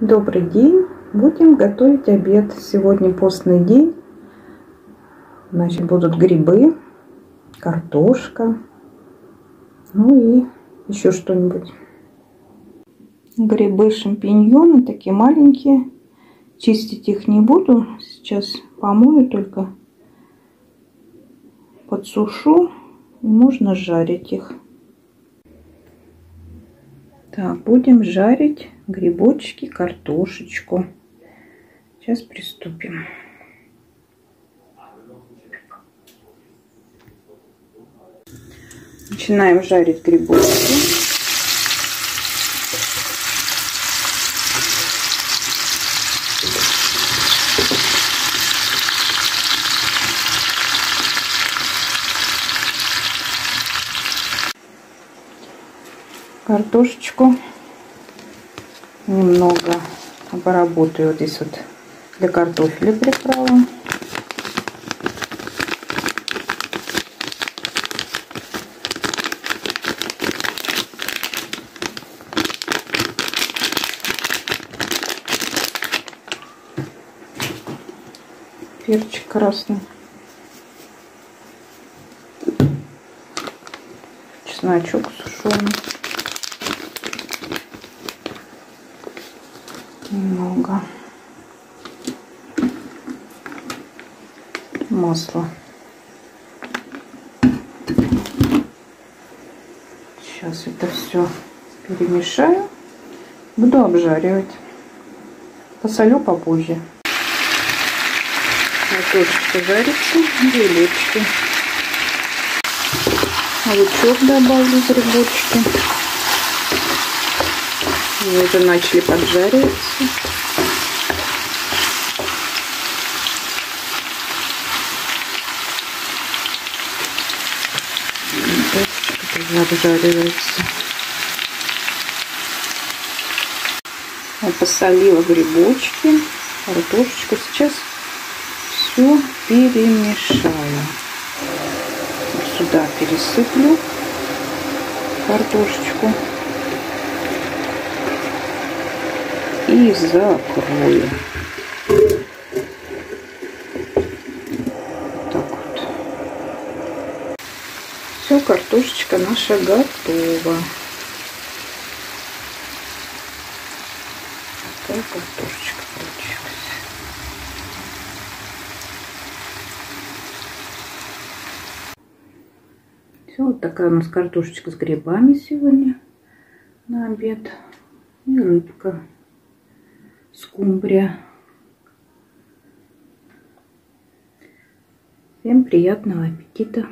Добрый день! Будем готовить обед. Сегодня постный день. Значит, будут грибы, картошка, ну и еще что-нибудь. Грибы, шампиньоны такие маленькие. Чистить их не буду. Сейчас помою только. Подсушу. И можно жарить их. Так, будем жарить грибочки, картошечку. Сейчас приступим. Начинаем жарить грибочки. Картошечку немного обработаю вот здесь вот для картофеля приправу. Перчик красный. Чесночок сушеный. Немного масла. Сейчас это все перемешаю. Буду обжаривать. Посолю попозже. Картошечка жарится, грибочки. Лучок добавлю, грибочки. Они уже начали поджариваться. обжаривается. Посолила грибочки, картошечку. Сейчас все перемешаю. Сюда пересыплю картошечку. И закрою. Так вот. Все, картошечка наша готова. Такая картошечка получилась. Все, вот такая у нас картошечка с грибами сегодня на обед. И рыбка скумбрия. Всем приятного аппетита!